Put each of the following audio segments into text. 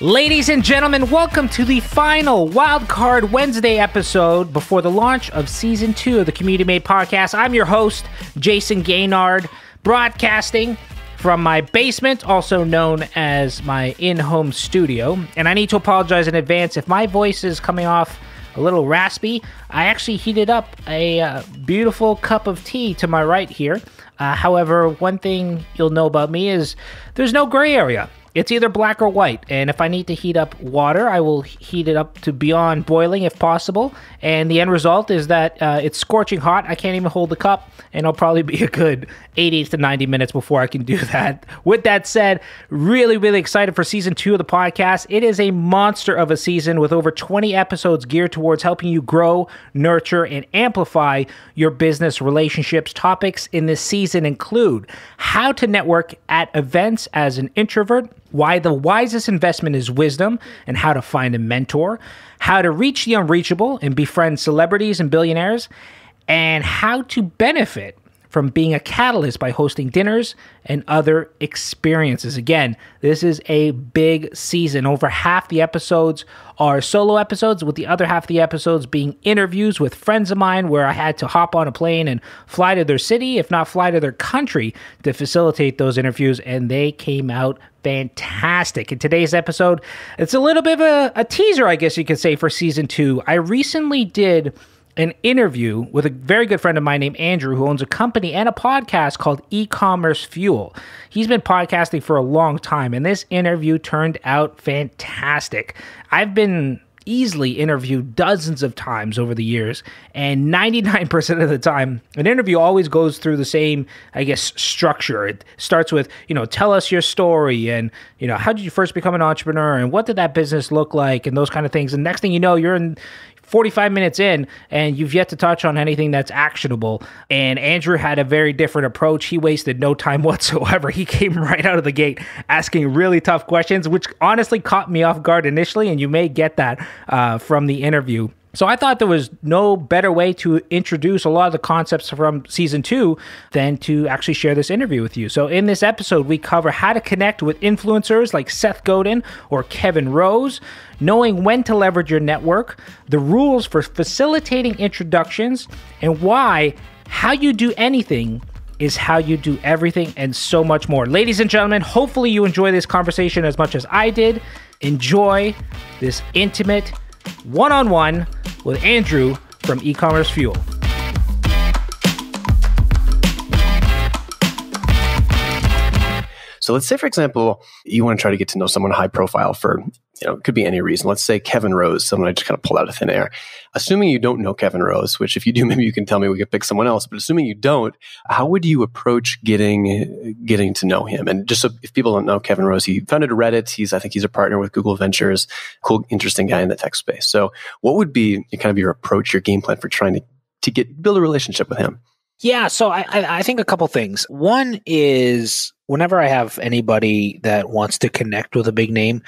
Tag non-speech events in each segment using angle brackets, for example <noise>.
Ladies and gentlemen, welcome to the final Wildcard Wednesday episode before the launch of season two of the Community Made podcast. I'm your host, Jayson Gaignard, broadcasting from my basement, also known as my in home studio. And I need to apologize in advance if my voice is coming off a little raspy. I actually heated up a uh, beautiful cup of tea to my right here. Uh, however, one thing you'll know about me is there's no gray area. It's either black or white, and if I need to heat up water, I will heat it up to beyond boiling if possible. And the end result is that uh, it's scorching hot. I can't even hold the cup, and it'll probably <laughs> be a good 80 to 90 minutes before I can do <laughs> that. With that said, really, really excited for season two of the podcast. It is a monster of a season with over 20 episodes geared towards helping you grow, nurture, and amplify your business relationships. Topics in this season include how to network at events as an introvert why the wisest investment is wisdom and how to find a mentor, how to reach the unreachable and befriend celebrities and billionaires, and how to benefit from being a catalyst by hosting dinners and other experiences. Again, this is a big season. Over half the episodes are solo episodes, with the other half of the episodes being interviews with friends of mine where I had to hop on a plane and fly to their city, if not fly to their country, to facilitate those interviews. And they came out fantastic. In today's episode, it's a little bit of a, a teaser, I guess you could say, for season two. I recently did an interview with a very good friend of mine named Andrew, who owns a company and a podcast called E Commerce Fuel. He's been podcasting for a long time, and this interview turned out fantastic. I've been easily interviewed dozens of times over the years, and 99% of the time, an interview always goes through the same, I guess, structure. It starts with, you know, tell us your story, and, you know, how did you first become an entrepreneur, and what did that business look like, and those kind of things. And next thing you know, you're in, 45 minutes in and you've yet to touch on anything that's actionable. And Andrew had a very different approach. He wasted no time <laughs> whatsoever. He came right out of the gate asking really tough questions, which honestly caught me off guard initially. And you may get that uh, from the interview. So I thought there was no better way to introduce a lot of the concepts from season two than to actually share this interview with you. So in this episode, we cover how to connect with influencers like Seth Godin or Kevin Rose, knowing when to leverage your network, the rules for facilitating introductions, and why how you do anything is how you do everything and so much more. Ladies and gentlemen, hopefully you enjoy this conversation as much as I did. Enjoy this intimate one on one with Andrew from e commerce fuel. So let's say, for example, you want to try to get to know someone high profile for, you know, it could be any reason. Let's say Kevin Rose, someone I just kind of pulled out of thin air. Assuming you don't know Kevin Rose, which if you do, <laughs> maybe you can tell me we could pick someone else. But assuming you don't, how would you approach getting getting to know him? And just so if people don't know Kevin Rose, he founded Reddit. He's I think he's a partner with Google Ventures. Cool, interesting guy in the tech space. So what would be kind of your approach, your game plan for trying to to get build a relationship with him? Yeah, so I, I think a couple things. One is whenever I have anybody that wants to connect with a big name,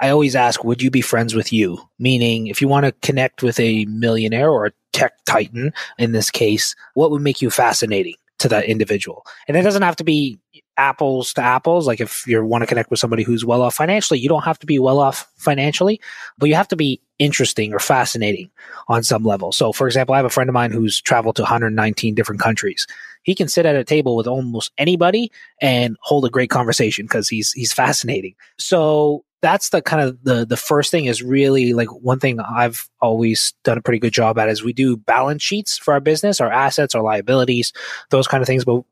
I always ask, would you be friends with you? Meaning, if you want to connect with a millionaire or a tech titan in this case, what would make you fascinating to that individual? And it doesn't have to be apples to apples. Like if you want to connect with somebody who's well off financially, you don't have to be well off financially, but you have to be interesting or fascinating on some level. So, for example, I have a friend of mine who's traveled to 119 different countries. He can sit at a table with almost anybody and hold a great conversation because he's he's fascinating. So that's the kind of the the first thing is really like one thing I've always done a pretty good job at is we do balance sheets for our business, our assets, our liabilities, those kind of things. But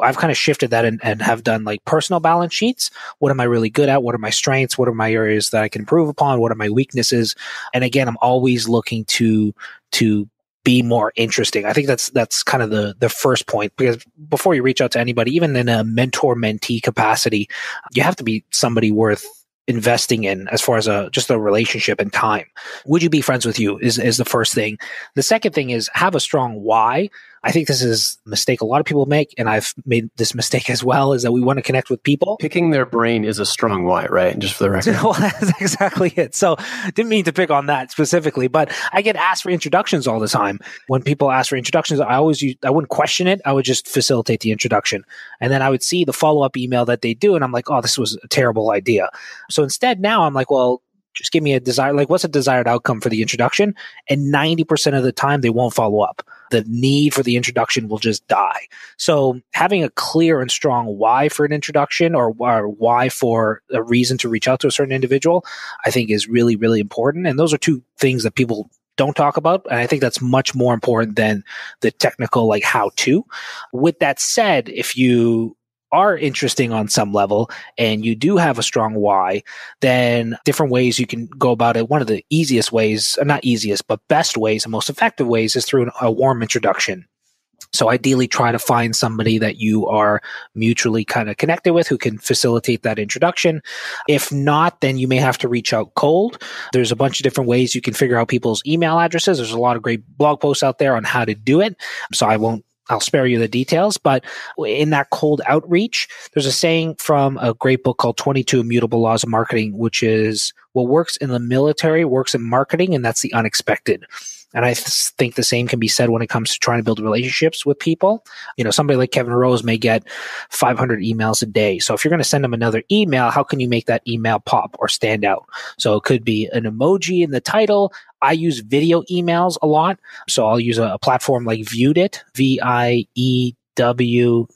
I've kind of shifted that and, and, have done like personal balance sheets. What am I really good at? What are my strengths? What are my areas that I can improve upon? What are my weaknesses? And again, I'm always looking to to be more interesting. I think that's that's kind of the the first point because before you reach out to anybody, even in a mentor mentee capacity, you have to be somebody worth investing in as far as a just a relationship and time. Would you be friends with you is is the first thing. The second thing is have a strong why. I think this is a mistake a lot of people make, and I've made this mistake as well, is that we want to connect with people. Picking their brain is a strong why, right? Just for the record. <laughs> well, that's exactly it. So didn't mean to pick on that specifically, but I get asked for introductions all the time. When people ask for introductions, I always use, I wouldn't question it. I would just facilitate the introduction. And then I would see the follow up email that they do, and I'm like, oh, this was a terrible idea. So instead now I'm like, well, just give me a desire like what's a desired outcome for the introduction and 90% of the time they won't follow up the need for the introduction will just die so having a clear and strong why for an introduction or, or why for a reason to reach out to a certain individual i think is really really important and those are two things that people don't talk about. And I think that's much more important than the technical, like how to. With that said, if you are interesting on some level and you do have a strong why, then different ways you can go about it. One of the easiest ways, uh, not easiest, but best ways and most effective ways is through a warm introduction. So ideally try to find somebody that you are mutually kind of connected with who can facilitate that introduction. If not, then you may have to reach out cold. There's a bunch of different ways you can figure out people's email addresses. There's a lot of great blog posts out there on how to do it. So I won't I'll spare you the details, but in that cold outreach, there's a saying from a great book called 22 Immutable Laws of Marketing, which is what works in the military works in marketing, and that's the unexpected. And I th- think the same can be said when it comes to trying to build relationships with people. You know, somebody like Kevin Rose may get 500 emails a day. So if you're going to send them another email, how can you make that email pop or stand out? So it could be an emoji in the title. I use video emails a lot. So I'll use a, a platform like ViewedIt, V I E W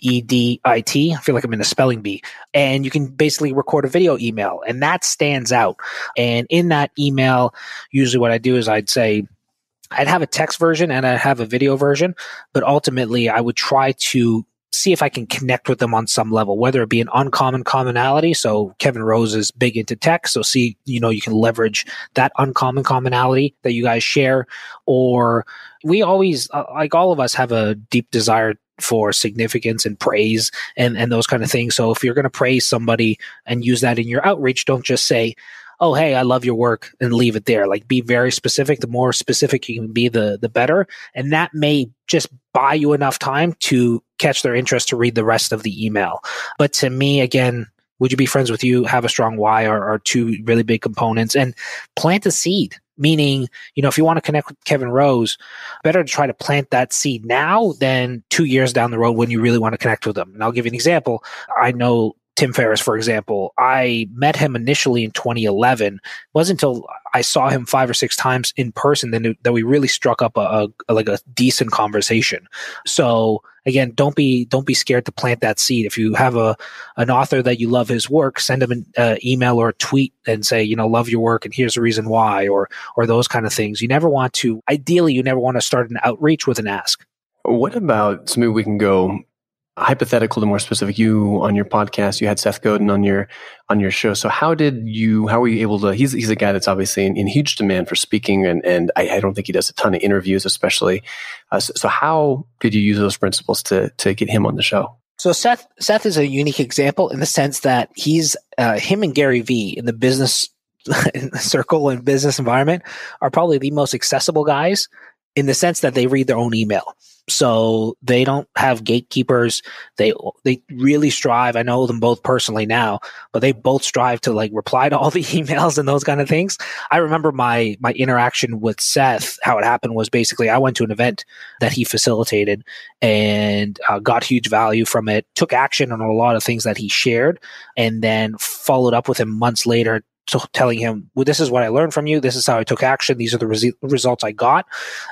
E D I T. I feel like I'm in a spelling bee. And you can basically record a video email, and that stands out. And in that email, usually what I do is I'd say, I'd have a text version and I'd have a video version, but ultimately I would try to see if I can connect with them on some level, whether it be an uncommon commonality. So Kevin Rose is big into tech. So see, you know, you can leverage that uncommon commonality that you guys share. Or we always, uh, like all of us, have a deep desire for significance and praise and, and those kind of things. So if you're going to praise somebody and use that in your outreach, don't just say, oh hey i love your work and leave it there. Like be very specific. The more specific you can be the the better. And that may just buy you enough time to catch their interest to read the rest of the email. But to me again would you be friends with you? Have a strong why are, are two really big components. And plant a seed meaning you know if you want to connect with kevin rose better to try to plant that seed now than two years down the road when you really want to connect with them and i'll give you an example i know Tim Ferriss, for example, I met him initially in 2011. It wasn't until I saw him five or six times in person that, that we really struck up a, a, like a decent conversation. So again, don't be don't be scared to plant that seed. If you have a an author that you love his work, send him an uh, email or a tweet and say, you know, love your work and here's the reason why, or or those kind of things. You never want to. Ideally, you never want to start an outreach with an ask. What about so maybe we can go hypothetical to more specific you on your podcast you had seth godin on your on your show so how did you how were you able to he's, he's a guy that's obviously in, in huge demand for speaking and and I, I, don't think he does a ton of interviews especially uh, so, so, how did you use those principles to to get him on the show so seth seth is a unique example in the sense that he's uh, him and gary vee in the business <laughs> circle and business environment are probably the most accessible guys in the sense that they read their own email. So they don't have gatekeepers. They they really strive. I know them both personally now, but they both strive to like reply to all the <laughs> emails and those kind of things. I remember my my interaction with Seth. How it happened was basically I went to an event that he facilitated and uh, got huge value from it. Took action on a lot of things that he shared, and then followed up with him months later telling him, well, this is what I learned from you. This is how I took action. These are the res- results I got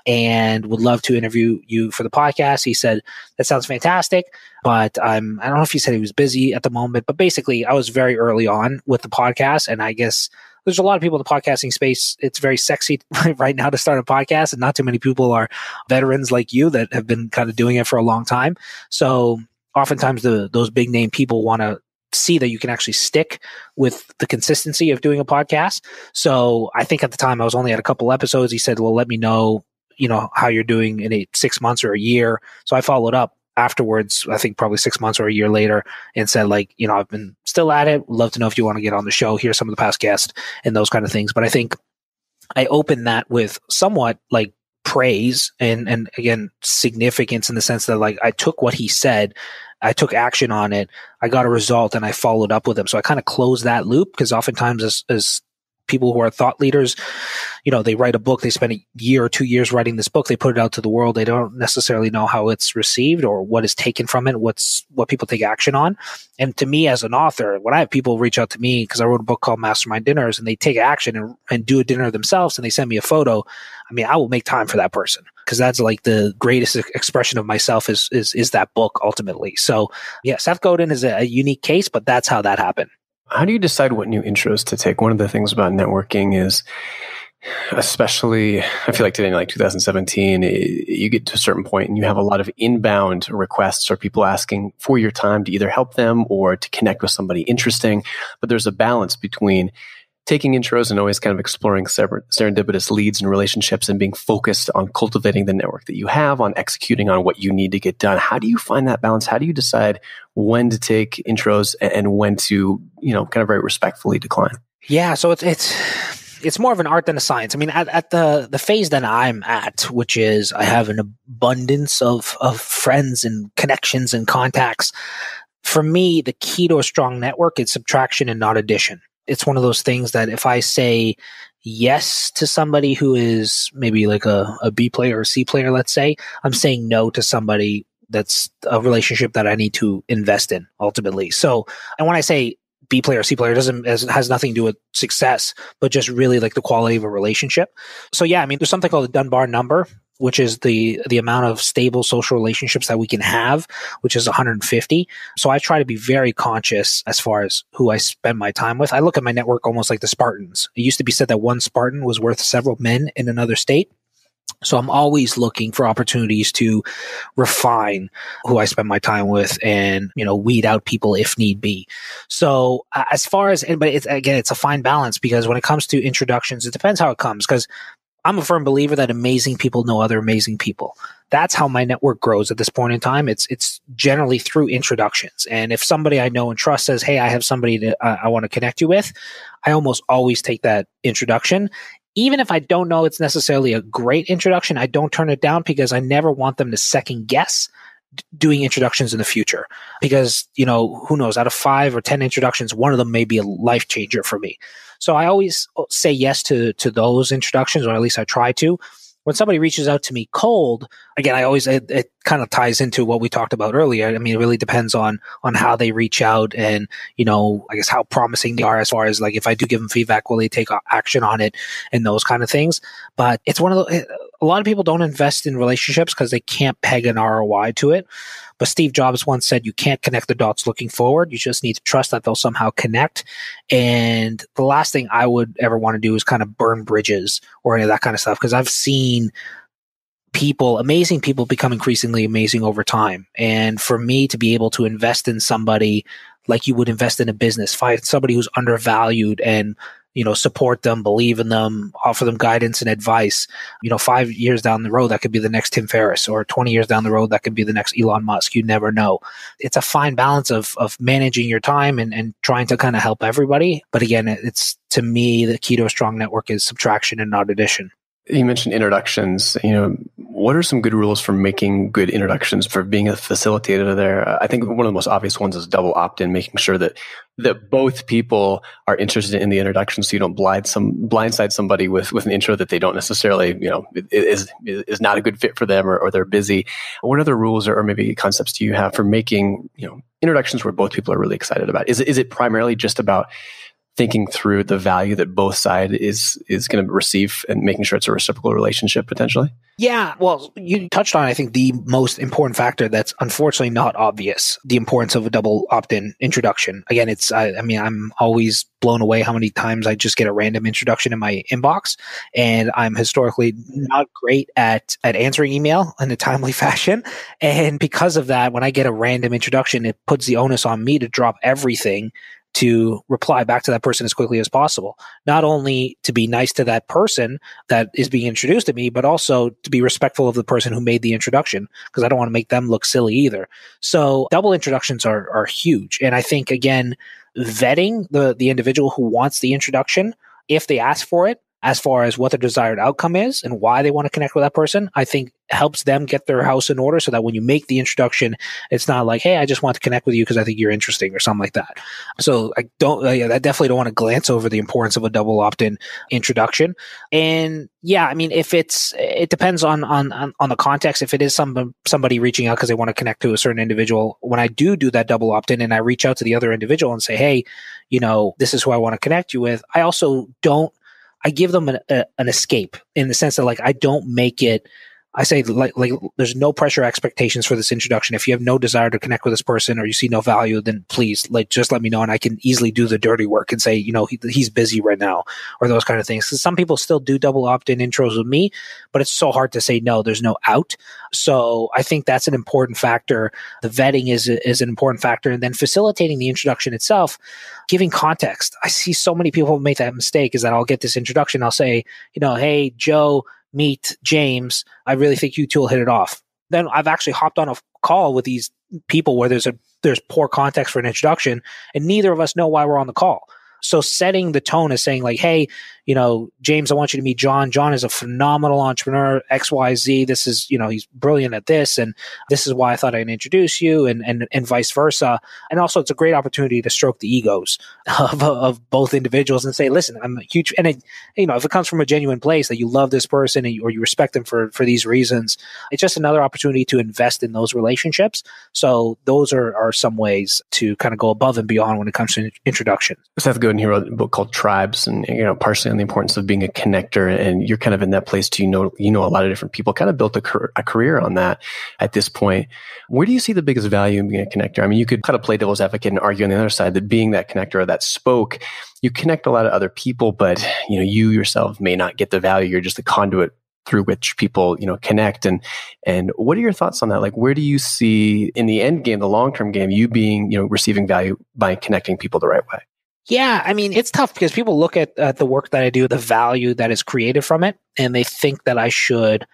and would love to interview you for the podcast. He said, that sounds fantastic, but I'm, I don't know if he said he was busy at the moment, but basically I was very early on with the podcast. And I guess there's a lot of people in the podcasting space. It's very sexy <laughs> right now to start a podcast and not too many people are veterans like you that have been kind of doing it for a long time. So oftentimes the, those big name people want to see that you can actually stick with the consistency of doing a podcast. So I think at the time I was only at a couple episodes. He said, well, let me know, you know, how you're doing in a six months or a year. So I followed up afterwards, I think probably six months or a year later and said like, you know, I've been still at it. Love to know if you want to get on the show. Here's some of the past guests and those kind of things. But I think I opened that with somewhat like praise and and again significance in the sense that like I took what he said I took action on it. I got a result and I followed up with them. So I kind of closed that loop because oftentimes as, as people who are thought leaders, you know, they write a book, they spend a year or two years writing this book, they put it out to the world. They don't necessarily know how it's received or what is taken from it, what's what people take action on. And to me as an author, when I have people reach out to me because I wrote a book called Mastermind Dinners and they take action and, and do a dinner themselves and they send me a photo, I mean, I will make time for that person because that's like the greatest expression of myself is is is that book ultimately. So yeah, Seth Godin is a, a unique case, but that's how that happened. How do you decide what new intros to take? One of the things about networking is, especially, I feel like today, like 2017, eh, you get to a certain point and you have a lot of inbound requests or people asking for your time to either help them or to connect with somebody interesting. But there's a balance between taking intros and always kind of exploring serendipitous leads and relationships and being focused on cultivating the network that you have, on executing on what you need to get done. How do you find that balance? How do you decide when to take intros and when to, you know, kind of very respectfully decline? Yeah, so it's it's it's more of an art than a science. I mean, at, at the the phase that I'm at, which is I have an abundance of of friends and connections and contacts. For me, the key to a strong network is subtraction and not addition it's one of those things that if I say yes to somebody who is maybe like a, a B player or C player, let's say, I'm saying no to somebody that's a relationship that I need to invest in ultimately. So, and when I say B player, or C player doesn't has nothing to do with success, but just really like the quality of a relationship. So yeah, I mean, there's something called the Dunbar number, which is the the amount of stable social relationships that we can have, which is 150. So I try to be very conscious as far as who I spend my time with. I look at my network almost like the Spartans. It used to be said that one Spartan was worth several men in another state. So I'm always looking for opportunities to refine who I spend my time with and, you know, weed out people if need be. So uh, as far as, but it's, again, it's a fine balance because when it comes to introductions, it depends how it comes because I'm a firm believer that amazing people know other amazing people. That's how my network grows at this point in time. It's it's generally through introductions. And if somebody I know and trust says, "Hey, I have somebody that uh, I want to connect you with," I almost always take that introduction. Even if I don't know it's necessarily a great introduction, I don't turn it down because I never want them to second guess doing introductions in the future because you know who knows out of five or ten introductions one of them may be a life changer for me so I always uh, say yes to to those introductions, or at least I try to. When somebody reaches out to me cold, again, I always it, it kind of ties into what we talked about earlier. I mean, it really depends on on how they reach out and you know, I guess how promising they are as far as like if I do give them feedback, will they take action on it and those kind of things. But it's one of the a lot of people don't invest in relationships because they can't peg an ROI to it. But Steve Jobs once said, you can't connect the dots looking forward. You just need to trust that they'll somehow connect. And the last thing I would ever want to do is kind of burn bridges or any of that kind of stuff. Cause I've seen people, amazing people become increasingly amazing over time. And for me to be able to invest in somebody like you would invest in a business, find somebody who's undervalued and you know, support them, believe in them, offer them guidance and advice. You know, five years down the road, that could be the next Tim Ferriss, or 20 years down the road, that could be the next Elon Musk. You never know. It's a fine balance of, of managing your time and, and trying to kind of help everybody. But again, it's to me, the key to a strong network is subtraction and not addition you mentioned introductions. You know, what are some good rules for making good introductions for being a facilitator there? I think one of the most obvious ones is double opt-in, making sure that that both people are interested in the introduction, so you don't blind some blindside somebody with with an intro that they don't necessarily, you know, is is not a good fit for them or, or they're busy. What other rules or, or maybe concepts do you have for making you know introductions where both people are really excited about? Is is it primarily just about thinking through the value that both side is is going to receive and making sure it's a reciprocal relationship potentially? Yeah well you touched on i think the most important factor that's unfortunately not obvious the importance of a double opt-in introduction. Again it's I, I mean i'm always blown away how many times i just get a random introduction in my inbox and i'm historically not great at at answering email in a timely <laughs> fashion. And because of that when i get a random introduction it puts the onus on me to drop everything to reply back to that person as quickly as possible. Not only to be nice to that person that is being introduced to me, but also to be respectful of the person who made the introduction because I don't want to make them look silly either. So double introductions are, are huge. And I think again, vetting the, the individual who wants the introduction, if they ask for it, as far as what the desired outcome is and why they want to connect with that person, I think helps them get their house in order so that when you make the introduction, it's not like, hey, I just want to connect with you because I think you're interesting or something like that. So I don't, I definitely don't want to glance over the importance of a double opt in introduction. And yeah, I mean, if it's, it depends on, on, on, on the context. If it is some, somebody reaching out because they want to connect to a certain individual, when I do do that double opt in and I reach out to the other individual and say, hey, you know, this is who I want to connect you with, I also don't I give them an, a, an escape in the sense that like I don't make it I say like like there's no pressure expectations for this introduction. If you have no desire to connect with this person or you see no value, then please like just let me know and I can easily do the dirty work and say you know he, he's busy right now or those kind of things. Because some people still do double opt in intros with me, but it's so hard to say no. There's no out. So I think that's an important factor. The vetting is is an important factor, and then facilitating the introduction itself, giving context. I see so many people make that mistake. Is that I'll get this introduction, I'll say you know hey Joe meet James, I really think you two will hit it off. Then I've actually hopped on a call with these people where there's a there's poor context for an introduction, and neither of us know why we're on the call. So setting the tone is saying like, hey, you know, James, I want you to meet John. John is a phenomenal entrepreneur, XYZ. This is, you know, he's brilliant at this. And this is why I thought I'd introduce you and, and, and vice versa. And also it's a great opportunity to stroke the egos <laughs> of, of both individuals and say, listen, I'm a huge, and it, you know, if it comes from a genuine place that you love this person and, or you respect them for, for these reasons, it's just another opportunity to invest in those relationships. So those are, are some ways to kind of go above and beyond when it comes to introduction. Seth Godin, he wrote a book called Tribes and, you know, partially the importance of being a connector and you're kind of in that place too. You know, you know a lot of different people kind of built a, a career on that at this point. Where do you see the biggest value in being a connector? I mean, you could kind of play devil's advocate and argue on the other side that being that connector or that spoke, you connect a lot of other people, but you know, you yourself may not get the value. You're just a conduit through which people you know connect and and what are your thoughts on that like where do you see in the end game the long term game you being you know receiving value by connecting people the right way yeah, I mean, it's tough because people look at, at the work that I do, the value that is created from it, and they think that I should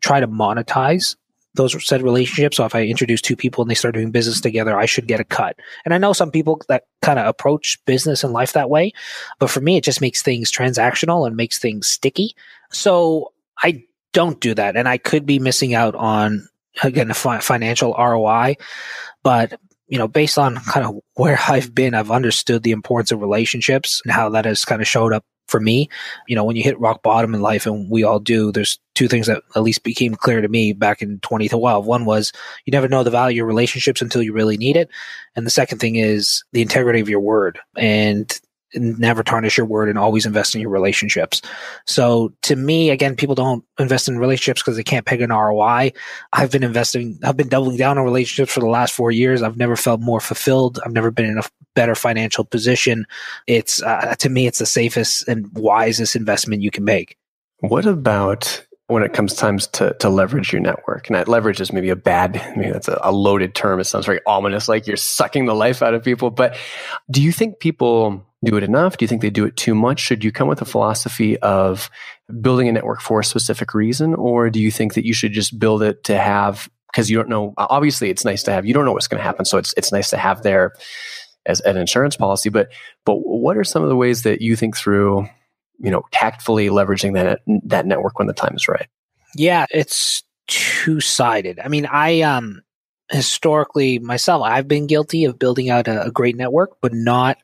try to monetize those said relationships. So if I introduce two people and they start doing business together, I should get a cut. And I know some people that kind of approach business and life that way, but for me, it just makes things transactional and makes things sticky. So I don't do that. And I could be missing out on, again, a fi- financial ROI, but you know, based on kind of where <laughs> I've been, I've understood the importance of relationships and how that has kind of showed up for me. You know, when you hit rock bottom in life, and we all do, there's two things that at least became clear to me back in 2012. One was you never know the value of relationships until you really need it. And the second thing is the integrity of your word. And never tarnish your word and always invest in your relationships. So to me, again, people don't invest in relationships because they can't peg an ROI. I've been investing, I've been doubling down on relationships for the last four years. I've never felt more fulfilled. I've never been in a better financial position. It's, uh, to me, it's the safest and wisest investment you can make. What about when it comes times to, to leverage your network. And that leverage is maybe a bad, <laughs> maybe that's a, a, loaded term. It sounds very ominous, like you're sucking the life out of people. But do you think people do it enough? Do you think they do it too much? Should you come with a philosophy of building a network for a specific reason? Or do you think that you should just build it to have, because you don't know, obviously it's nice to have, you don't know what's going to happen. So it's, it's nice to have there as an insurance policy. But, but what are some of the ways that you think through, you know, tactfully leveraging that, that network when the time is right? Yeah, it's two sided. I mean, I, um, historically myself, I've been guilty of building out a, a great network, but not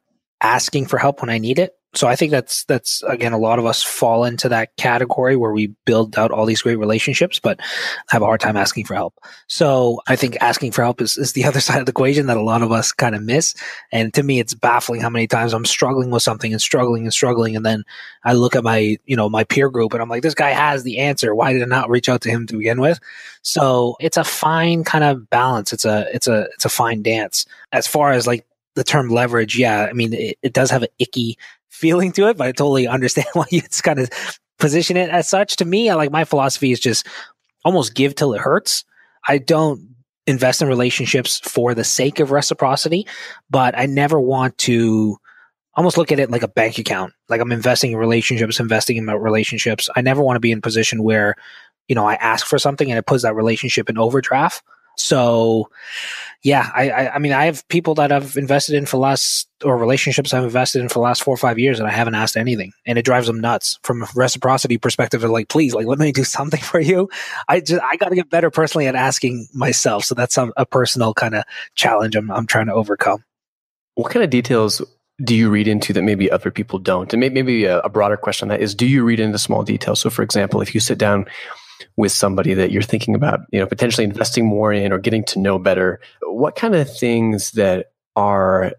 asking for help when I need it. So I think that's that's again a lot of us fall into that category where we build out all these great relationships, but have a hard time asking for help. So I think asking for help is, is the <laughs> other side of the equation that a lot of us kind of miss. And to me, it's baffling how many times I'm struggling with something and struggling and struggling, and then I look at my you know my peer group and I'm like, this guy has the answer. Why did I not reach out to him to begin with? So it's a fine kind of balance. It's a it's a it's a fine dance as far as like the term leverage, yeah, I mean, it, it does have an icky feeling to it, but I totally <laughs> understand why it's kind of position it as such. To me, I like my philosophy is just almost give till it hurts. I don't invest in relationships for the sake of reciprocity, but I never want to almost look at it like a bank account. Like I'm investing in relationships, investing in relationships. I never want to be in a position where, you know, I ask for something and it puts that relationship in overdraft So, yeah, I, I, I mean, I have people that I've invested in for last or relationships I've invested in for the last four or five years, and I haven't asked anything, and it drives them nuts. From a reciprocity perspective, they're like, "Please, like, let me do <laughs> something for you." I just, I got to get better personally at asking myself. So that's a, a personal kind of challenge I'm, I'm trying to overcome. What kind of details do you read into that maybe other people don't? And maybe a, a broader question on that is: Do you read into small details? So, for example, if you sit down with somebody that you're thinking about, you know, potentially investing more in or getting to know better, what kind of things that are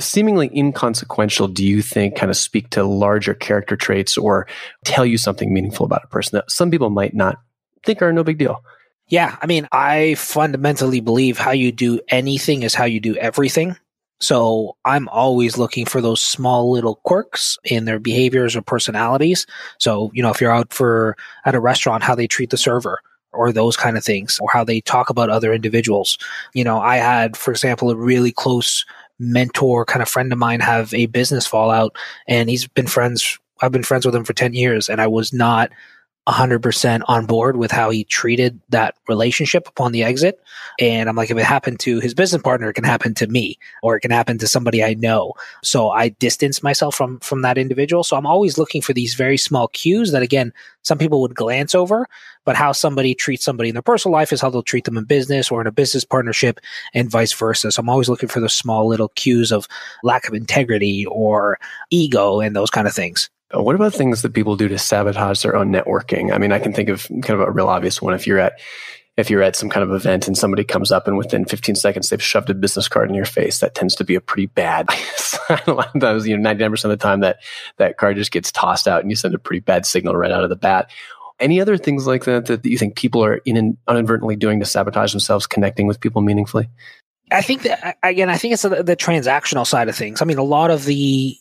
seemingly inconsequential do you think kind of speak to larger character traits or tell you something meaningful about a person that some people might not think are no big deal? Yeah, I mean, I fundamentally believe how you do anything is how you do everything. So I'm always looking for those small little quirks in their behaviors or personalities. So, you know, if you're out for at a restaurant, how they treat the server or those kind of things, or how they talk about other individuals. You know, I had, for example, a really close mentor kind of friend of mine have a business fallout and he's been friends I've been friends with him for 10 years and I was not 100% on board with how he treated that relationship upon the exit. And I'm like, if it happened to his business partner, it can happen to me or it can happen to somebody I know. So I distance myself from, from that individual. So I'm always looking for these very small cues that again, some people would glance over, but how somebody treats somebody in their personal life is how they'll treat them in business or in a business partnership and vice versa. So I'm always looking for the small little cues of lack of integrity or ego and those kind of things. Uh, what about things that people do to sabotage their own networking? I mean, I can think of kind of a real obvious one. If you're at if you're at some kind of event and somebody comes up and within 15 seconds they've shoved a business card in your face, that tends to be a pretty bad. <laughs> <laughs> that was you know 99% of the time that that card just gets tossed out and you send a pretty bad signal right out of the bat. Any other things like that that you think people are in, inadvertently doing to sabotage themselves connecting with people meaningfully? I think that again, I think it's the, the transactional side of things. I mean, a lot of the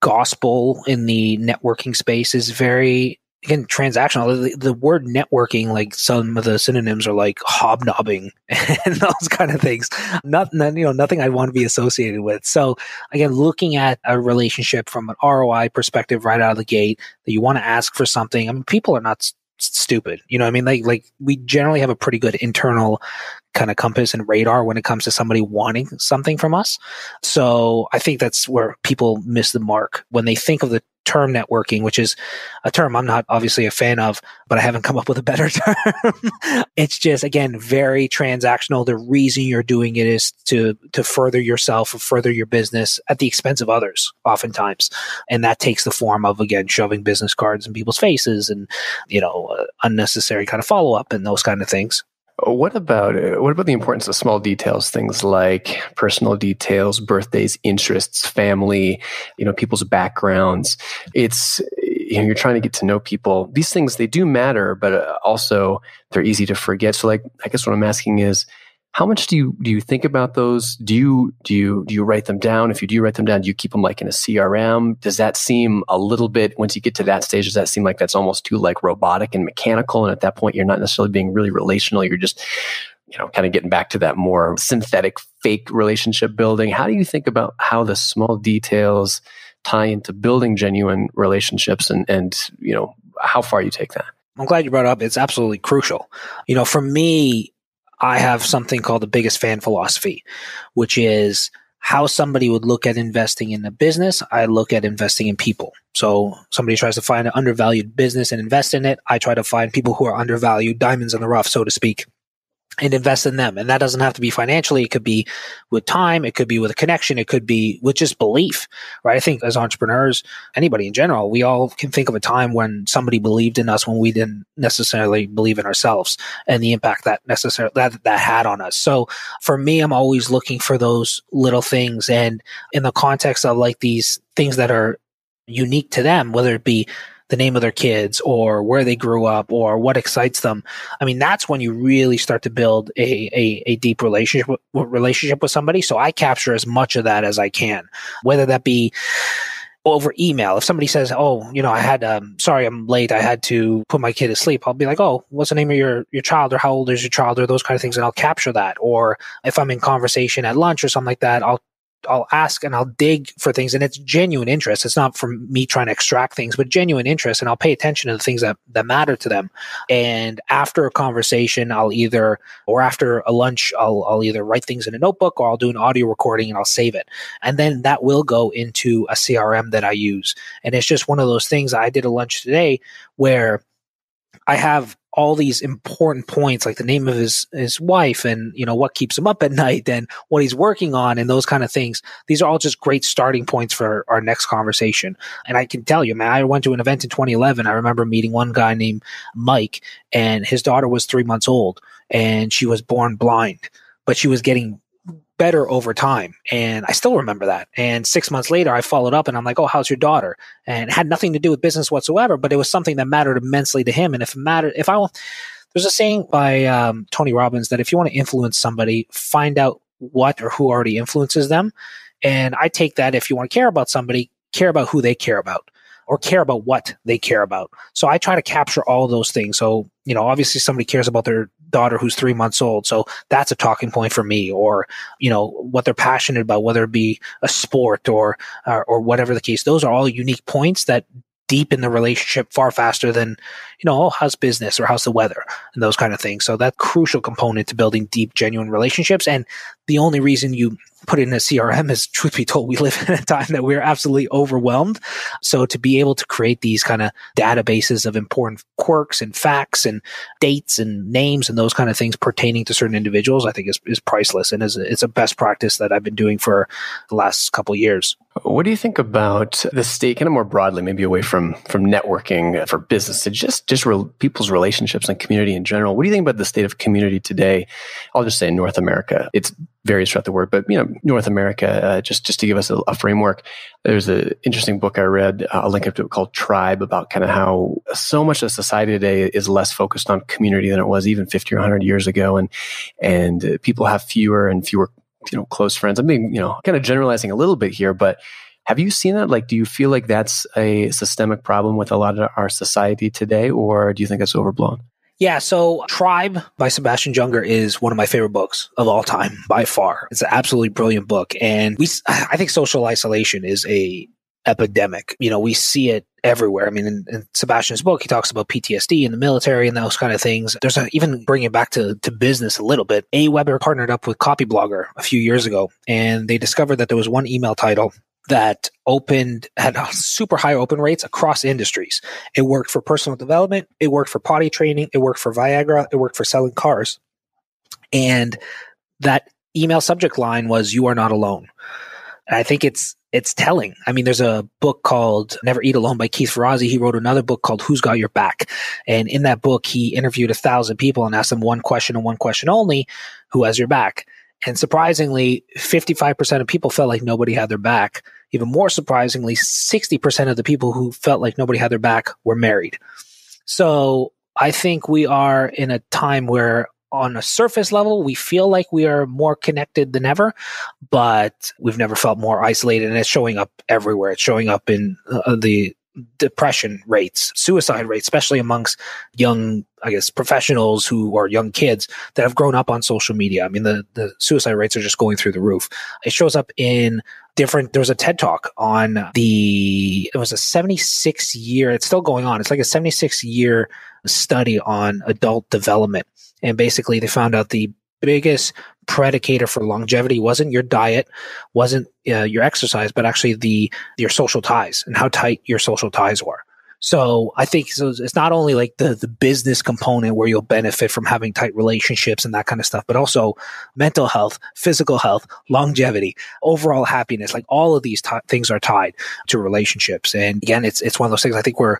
gospel in the networking space is very again transactional the, the, word networking like some of the synonyms are like hobnobbing <laughs> and those kind of things not you know nothing i'd want to be associated with so again looking at a relationship from an roi perspective right out of the gate that you want to ask for something i mean people are not stupid. You know I mean? Like, like we generally have a pretty good internal kind of compass and radar when it comes to somebody wanting something from us. So I think that's where people miss the mark when they think of the term networking, which is a term I'm not obviously a fan of, but I haven't come up with a better <laughs> term. it's just again very transactional. The reason you're doing it is to to further yourself or further your business at the expense of others, oftentimes, and that takes the form of again shoving business cards in people's faces and you know uh, unnecessary kind of follow up and those kind of things. What about uh, what about the importance of small details, things like personal details, birthdays, interests, family, you know, people's backgrounds? It's you know, you're trying to get to know people. These things they do matter, but uh, also they're easy to forget. So, like, I guess what I'm asking is, how much do you do you think about those? Do you do you do you write them down? If you do write them down do you keep them like in a crm does that seem a little bit once you get to that stage does that seem like that's almost too like robotic and mechanical? And at that point you're not necessarily being really relational. You're just you know kind of getting back to that more synthetic fake relationship building. How do you think about how the small details tie into building genuine relationships and and you know how far you take that? I'm glad you brought it up. It's absolutely crucial. You know, for me, I have something called the biggest fan philosophy, which is how somebody would look at investing in a business. I look at investing in people. So somebody tries to find an undervalued business and invest in it. I try to find people who are undervalued, diamonds in the rough, so to speak, and invest in them. And that doesn't have to be financially. It could be with time. It could be with a connection. It could be with just belief, right? I think as entrepreneurs, anybody in general, we all can think of a time when somebody believed in us when we didn't necessarily believe in ourselves and the impact that necessarily that, that had on us. So for me, I'm always looking for those little things. And in the context of like these things that are unique to them, whether it be the name of their kids or where they grew up or what excites them. I mean, that's when you really start to build a, a, a deep relationship, relationship with somebody. So I capture as much of that as I can, whether that be over email. If somebody says, "Oh, you know, I had, um, sorry, I'm late. I had to put my kid to sleep," I'll be like, "Oh, what's the name of your your child, or how old is your child, or those kind of things," and I'll capture that. Or if I'm in conversation at lunch or something like that, I'll I'll ask and I'll dig for things and it's genuine interest. It's not from me trying to extract things, but genuine interest. And I'll pay attention to the things that, that matter to them. And after a conversation, I'll either, or after a lunch, I'll, I'll either write things in a notebook or I'll do an audio recording and I'll save it. And then that will go into a CRM that I use. And it's just one of those things. I did a lunch today where I have all these important points like the name of his his wife and you know what keeps him up at night and what he's working on and those kind of things these are all just great starting points for our next conversation. And i can tell you man i went to an event in 2011 i remember meeting one guy named mike and his daughter was three months old and she was born blind but she was getting better over time. And I still remember that. And six months later, I followed up and I'm like, oh, how's your daughter? And it had nothing to do with business whatsoever, but it was something that mattered immensely to him. And if it mattered, if I, there's a saying by um, Tony Robbins that if you want to influence somebody, find out what or who already influences them. And I take that if you want to care about somebody, care about who they care about or care about what they care about. So I try to capture all those things. So, you know, obviously somebody cares about their daughter who's three months old. So that's a talking point for me or, you know, what they're passionate about, whether it be a sport or, or, or whatever the case. Those are all unique points that deepen the relationship far faster than, you know, oh, how's business or how's the weather and those kind of things. So that crucial component to building deep, genuine relationships. And the only reason you put in a CRM is truth be told, we live <laughs> in a time that we're absolutely overwhelmed. So to be able to create these kind of databases of important quirks and facts and dates and names and those kind of things pertaining to certain individuals, I think is, is priceless and is a, it's a best practice that I've been doing for the last couple years. What do you think about the state, kind of more broadly, maybe away from from networking for business to just just re- people's relationships and community in general? What do you think about the state of community today? I'll just say North America. It's varies throughout the world, but you know, North America, uh, just just to give us a, a framework. There's an interesting book I read. Uh, I'll link up to it called Tribe about kind of how so much of society today is less focused on community than it was even 50 or 100 years ago, and and uh, people have fewer and fewer you know close friends. I'm being you know kind of generalizing a little bit here, but have you seen that? Like, do you feel like that's a systemic problem with a lot of our society today, or do you think it's overblown? Yeah, so Tribe by Sebastian Junger is one of my favorite books of all time by far. It's an absolutely brilliant book. And we, <sighs> I think social isolation is a epidemic. You know, we see it everywhere. I mean, in, in, Sebastian's book, he talks about PTSD in the military and those kind of things. There's a, even bringing it back to, to business a little bit. A AWeber partnered up with Copyblogger a few years ago, and they discovered that there was one email title that opened had super high open rates across industries. It worked for personal development, it worked for potty training, it worked for Viagra, it worked for selling cars. And that email subject line was you are not alone. And I think it's it's telling. I mean, there's a book called Never Eat Alone by Keith Ferrazzi. He wrote another book called Who's Got Your Back? And in that book, he interviewed a thousand people and asked them one question and one question only, who has your back? And surprisingly, 55% of people felt like nobody had their back. Even more surprisingly, 60% of the people who felt like nobody had their back were married. So I think we are in a time where on a surface level, we feel like we are more connected than ever, but we've never felt more isolated and it's showing up everywhere. It's showing up in uh, the depression rates, suicide rates, especially amongst young, I guess, professionals who are young kids that have grown up on social media. I mean, the, the suicide rates are just going through the roof. It shows up in different, there was a TED talk on the, it was a 76 year, it's still going on. It's like a 76 year study on adult development. And basically they found out the biggest predicator for longevity wasn't your diet, wasn't uh, your exercise, but actually the your social ties and how tight your social ties were. So I think so it's not only like the, the business component where you'll benefit from having tight relationships and that kind of stuff, but also mental health, physical health, longevity, overall happiness. Like all of these t- things are tied to relationships. And again, it's, it's one of those things I think we're,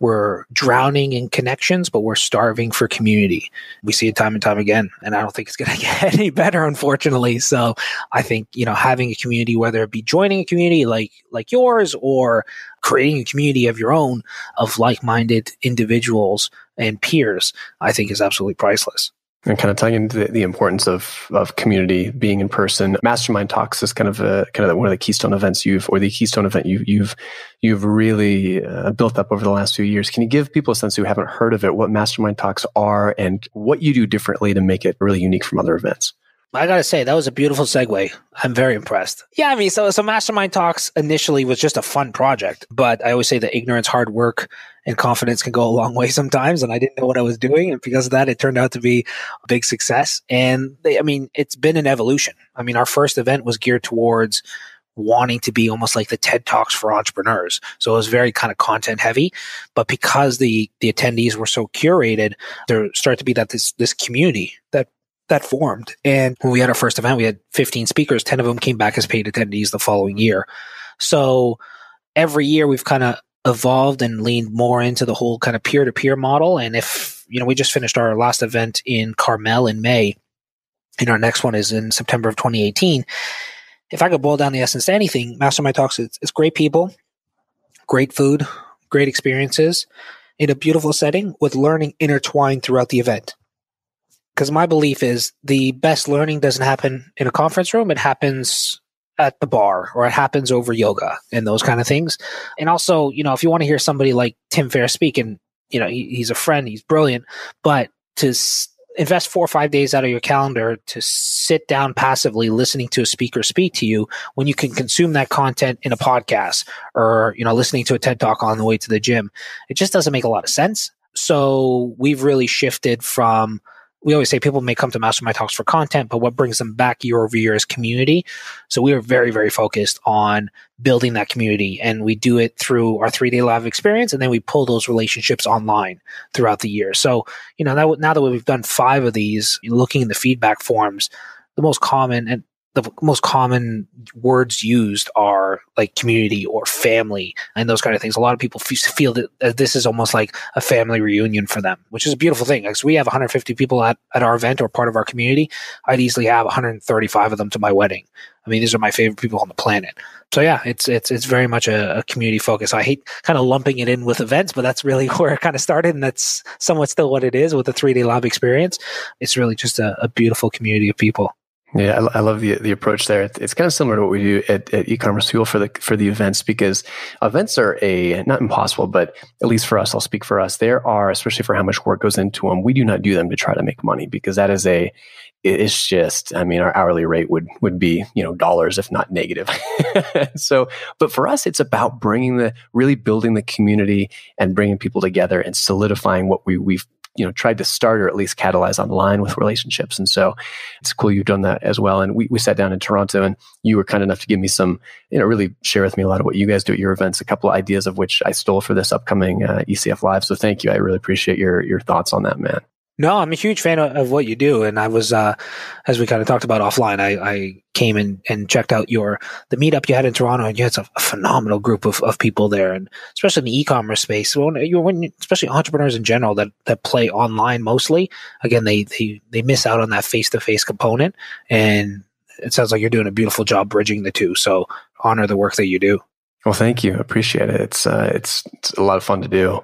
we're drowning in connections, but we're starving for community. We see it time and time again. And I don't think it's going <laughs> to get any better, unfortunately. So I think, you know, having a community, whether it be joining a community like, like yours or creating a community of your own of like-minded individuals and peers, I think is absolutely priceless. And kind of tying into the, the, importance of, of community being in person. Mastermind Talks is kind of a kind of one of the keystone events you've, or the keystone event you, you've you've really uh, built up over the last few years. Can you give people a sense who haven't heard of it what Mastermind Talks are and what you do differently to make it really unique from other events? I gotta say that was a beautiful segue. I'm very impressed. Yeah, I mean, so so Mastermind Talks initially was just a fun project, but I always say that ignorance, hard work, and confidence can go a long way <laughs> sometimes. And I didn't know what I was doing, and because of that, it turned out to be a big success. And they, I mean, it's been an evolution. I mean, our first event was geared towards wanting to be almost like the TED Talks for entrepreneurs. So it was very kind of content heavy, but because the the attendees were so curated, there started to be that this this community that that formed. And when we had our first event, we had 15 speakers. 10 of them came back as paid attendees the following year. So every year we've kind of evolved and leaned more into the whole kind of peer to peer model. And if, you know, we just finished our last event in Carmel in May, and our next one is in September of 2018. If I could boil down the essence to anything, Mastermind Talks, it's, it's great people, great food, great experiences in a beautiful setting with learning intertwined throughout the event because my belief is the best learning doesn't happen in a conference room. It happens at the bar or it happens over yoga and those kind of things. And also, you know, if you want to hear somebody like Tim Ferriss speak and, you know, he, he's a friend, he's brilliant, but to s- invest four or five days out of your calendar to sit down passively listening to a speaker speak to you when you can consume that content in a podcast or, you know, listening to a TED talk on the way to the gym, it just doesn't make a lot of sense. So we've really shifted from, we always say people may come to mastermind talks for content, but what brings them back year over year is community. So we are very, very focused on building that community and we do it through our three day live experience. And then we pull those relationships online throughout the year. So, you know, now, now that we've done five of these, looking in the feedback forms, the most common and the most common words used are like community or family and those kind of things. A lot of people feel that uh, this is almost like a family reunion for them, which is a beautiful thing. Because we have 150 people at, at our event or part of our community. I'd easily have 135 of them to my wedding. I mean, these are my favorite people on the planet. So yeah, it's it's it's very much a, a community focus. I hate kind of lumping it in with events, but that's really <laughs> where it kind of started, and that's somewhat still what it is with the 3D lab experience. It's really just a, a beautiful community of people. Yeah, I, I, love the the approach there. It's kind of similar to what we do at, at eCommerceFuel for the for the events because events are a not impossible, but at least for us, I'll speak for us. There are, especially for how much work goes into them. We do not do them to try to make money because that is a it's just i mean our hourly rate would would be you know dollars if not negative <laughs> so but for us it's about bringing the really building the community and bringing people together and solidifying what we we've you know tried to start or at least catalyze online with relationships. And so it's cool you've done that as well. And we, we sat down in toronto and you were kind enough to give me some you know really share with me a lot of what you guys do at your events a couple of ideas of which i stole for this upcoming uh, ecf live. So thank you. I really appreciate your your thoughts on that man no, I'm a huge fan of, what you do, and I was, uh, as we kind of talked about offline, I, I came in and checked out your the meetup you had in Toronto, and you had a, phenomenal group of, of people there, and especially in the e-commerce space. When you when especially entrepreneurs in general that that play online mostly, again, they they they miss out on that face to face component, and it sounds like you're doing a beautiful job bridging the two. So honor the work that you do. Well, thank you. Appreciate it. It's uh, it's it's a lot of fun to do.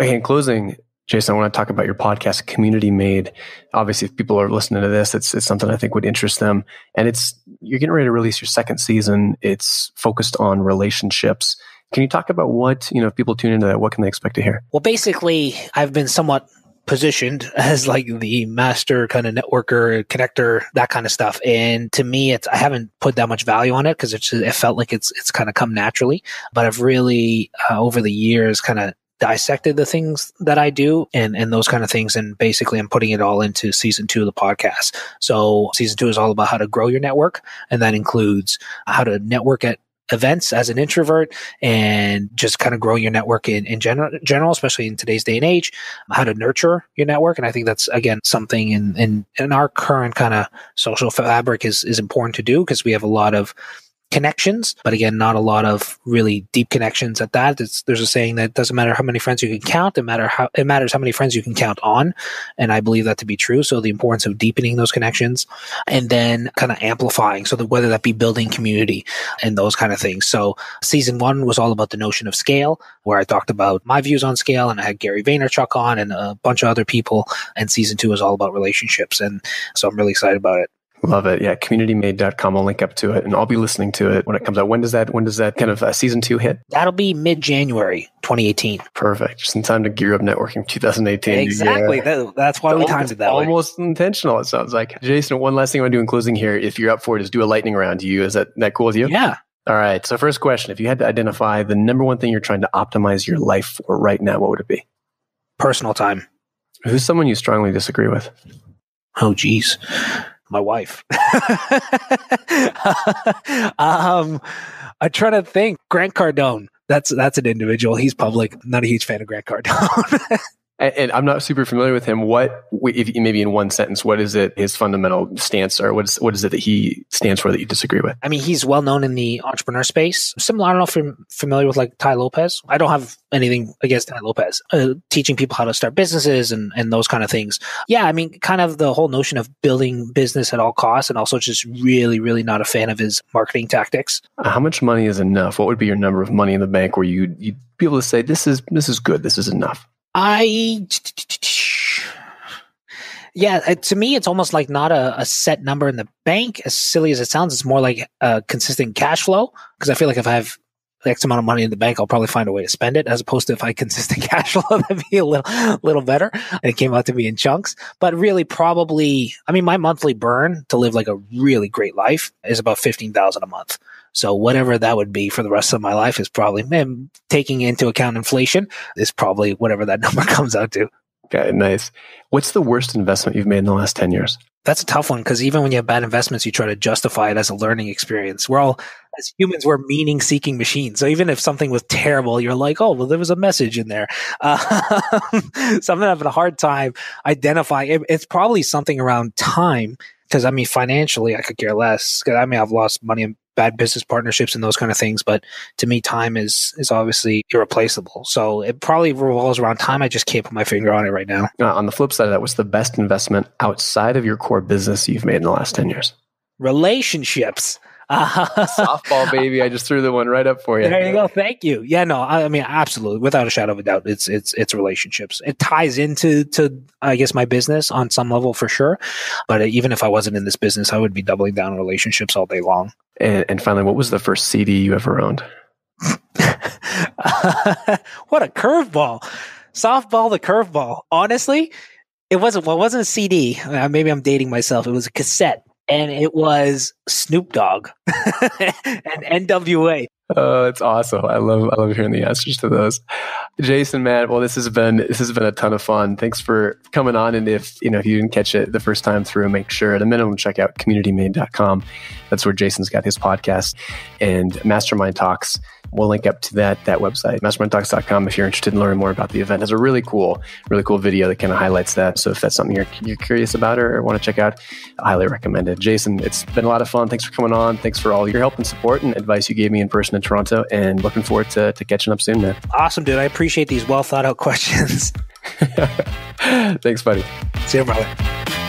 In closing, Jayson, I want to talk about your podcast, Community Made. Obviously, if people are listening to this, it's, it's something I think would interest them. And it's you're getting ready to release your second season. It's focused on relationships. Can you talk about what, you know, if people tune into that, what can they expect to hear? Well, basically, I've been somewhat positioned <laughs> as like the master kind of networker, connector, that kind of stuff. And to me, it's I haven't put that much value on it because it's it felt like it's it's kind of come naturally. But I've really uh, over the years kind of dissected the things that I do and, and those kind of things. And basically, I'm putting it all into season two of the podcast. So, season two is all about how to grow your network. And that includes how to network at events as an introvert and just kind of grow your network in, in general, general, especially in today's day and age, how to nurture your network. And I think that's, again, something in, in, in our current kind of social fabric is, is important to do because we have a lot of connections, but again, not a lot of really deep connections at that. It's, there's a saying that it doesn't matter how many friends you can count, it matter how it matters how many friends you can count on, and I believe that to be true. So the importance of deepening those connections, and then kind of amplifying, so that whether that be building community and those kind of things. So season one was all about the notion of scale, where I talked about my views on scale, and I had Gary Vaynerchuk on and a bunch of other people. And season two is all about relationships, and so I'm really excited about it. Love it. Yeah, communitymade.com. I'll link up to it and I'll be listening to it when it comes out. When does that when does that kind of uh, season 2 hit? That'll be mid-January 2018. Perfect. Just in time to gear up networking 2018. Exactly. Yeah. That, that's why we timed it that way. Almost intentional it sounds like. Jayson, one last thing I want to do in closing here if you're up for it is do a lightning round. You is that that cool with you? Yeah. All right. So first question, if you had to identify the number one thing you're trying to optimize your life for right now, what would it be? Personal time. Who's someone you strongly disagree with? Oh, geez. My wife. <laughs> um, I try to think. Grant Cardone. That's that's an individual. He's public. Not a huge fan of Grant Cardone. <laughs> and, I'm not super familiar with him. What, if maybe in one sentence, what is it? His fundamental stance, or what is what is it that he stands for that you disagree with? I mean, he's well known in the entrepreneur space. Similar. I don't know if you're familiar with like Tai Lopez. I don't have anything against Tai Lopez. Uh, teaching people how to start businesses and and those kind of things. Yeah, I mean, kind of the whole notion of building business at all costs, and also just really, really not a fan of his marketing tactics. How much money is enough? What would be your number of money in the bank where you you'd be able to say this is this is good, this is enough? I yeah, uh, to me, it's almost like not a, a, set number in the bank. As silly as it sounds, it's more like a consistent cash flow. Because I feel like if I have X amount of money in the bank, I'll probably find a way to spend it. As opposed to if I <laughs> consistent cash flow, <laughs> that'd be a little, little better. And it came out to be in chunks. But really, probably, I mean, my monthly burn to live like a really great life is about fifteen thousand a month. So whatever that would be for the rest of my life is probably, man, taking into account inflation, is probably whatever that <laughs> number comes out to. Okay, nice. What's the worst investment you've made in the last 10 years? That's a tough one because even when you have bad investments, you try to justify it as a learning experience. We're all, as humans, we're meaning seeking machines. So even if something was terrible, you're like, oh, well, there was a message in there. Uh, <laughs> so I'm having a hard time identifying. It, it's probably something around time because I mean, financially, I could care less. Cause I mean, I've lost money bad business partnerships and those kind of things. But to me, time is is obviously irreplaceable. So it probably revolves around time. I just can't put my finger on it right now. Uh, on the flip side of that, what's the best investment outside of your core business you've made in the last ten years? Relationships. <laughs> Softball, baby! I just threw the one right up for you. There you go. Thank you. Yeah, no, I, I, mean, absolutely, without a shadow of a doubt, it's it's it's relationships. It ties into to I guess my business on some level for sure. But even if I wasn't in this business, I would be doubling down on relationships all day long. And, and finally, what was the first CD you ever owned? <laughs> what a curveball! Softball, the curveball. Honestly, it wasn't. Well, it wasn't a CD. Uh, maybe I'm dating myself. It was a cassette and it was Snoop Dogg <laughs> and NWA. Oh, it's awesome! I love I love hearing the answers to those. Jayson, man, well, this has been this has been a ton of fun. Thanks for coming on. And if you know if you didn't catch it the first time through, make sure at a minimum check out communitymade.com. That's where Jayson's got his podcast and Mastermind Talks we'll link up to that that website, mastermindtalks.com, if you're interested in learning more about the event. It has a really cool, really cool video that kind of highlights that. So if that's something you're, you're curious about or, or want to check out, I highly recommend it. Jayson, it's been a lot of fun. Thanks for coming on. Thanks for all your help and support and advice you gave me in person in Toronto. And looking forward to, to catching up soon, man. Awesome, dude. I appreciate these well thought out <laughs> questions. <laughs> Thanks, buddy. See you, brother.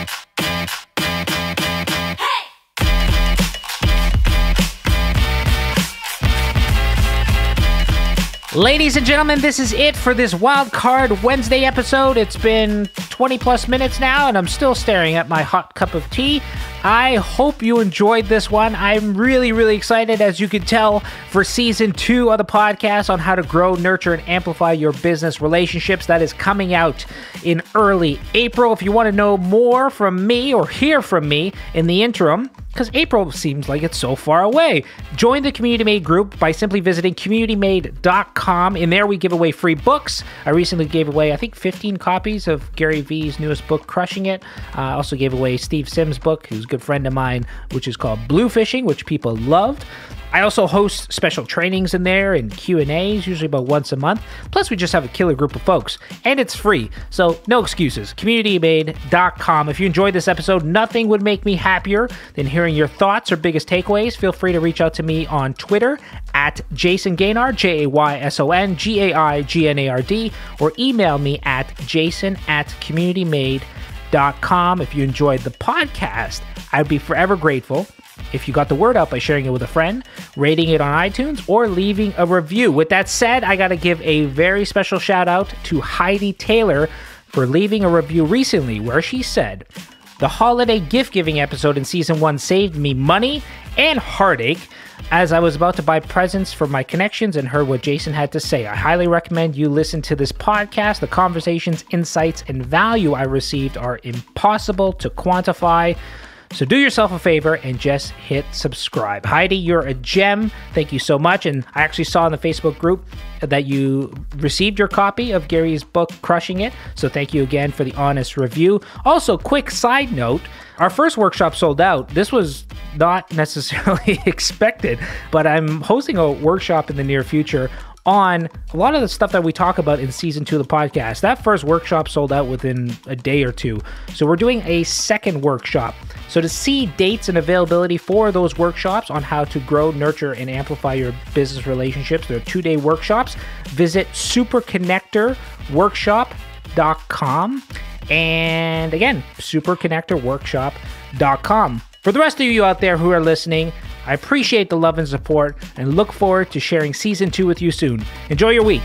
Ladies and gentlemen, this is it for this Wild Card Wednesday episode. It's been 20 plus minutes now, and I'm still staring at my hot cup of tea. I hope you enjoyed this one. I'm really, really excited, as you can tell, for season two of the podcast on how to grow, nurture, and amplify your business relationships. That is coming out in early April. If you want to know more from me or hear from me in the interim, because April seems like it's so far away. Join the Community Made group by simply visiting communitymade.com. In there, we give away free books. I recently gave away, I think, 15 copies of Gary Vee's newest book, Crushing It. Uh, I also gave away Steve Sims' book, who's good friend of mine, which is called Bluefishing, which people loved. I also host special trainings in there and Q&As, usually about once a month. Plus, we just have a killer group of folks, and it's free. So, no excuses. CommunityMade.com. If you enjoyed this episode, nothing would make me happier than hearing your thoughts or biggest takeaways. Feel free to reach out to me on Twitter at Jayson Gaignard, J A Y S O N G A I G N A R D, or email me at jayson at communitymade.com. If you enjoyed the podcast, I'd be forever grateful if you got the word out by sharing it with a friend, rating it on iTunes, or leaving a review. With that said, I got to give a very special shout out to Heidi Taylor for leaving a review recently where she said, The holiday gift giving episode in season one saved me money and heartache as I was about to buy presents for my connections and heard what Jayson had to say. I highly recommend you listen to this podcast. The conversations, insights, and value I received are impossible to quantify. So do yourself a favor and just hit subscribe. Heidi, you're a gem. Thank you so much. And I actually saw in the Facebook group that you received your copy of Gary's book, Crushing It. So thank you again for the honest review. Also, quick side note our first workshop sold out. This was not <laughs> necessarily <laughs> expected, but I'm hosting a workshop in the near future on a lot of the stuff that we talk about in season two of the podcast. That first workshop sold out within a day or two. So we're doing a second workshop. So to see dates and availability for those workshops on how to grow, nurture, and amplify your business relationships, they're two day workshops. Visit superconnectorworkshop.com. And again, superconnectorworkshop.com. For the rest of you out there who are listening, I appreciate the love and support and look forward to sharing season two with you soon. Enjoy your week.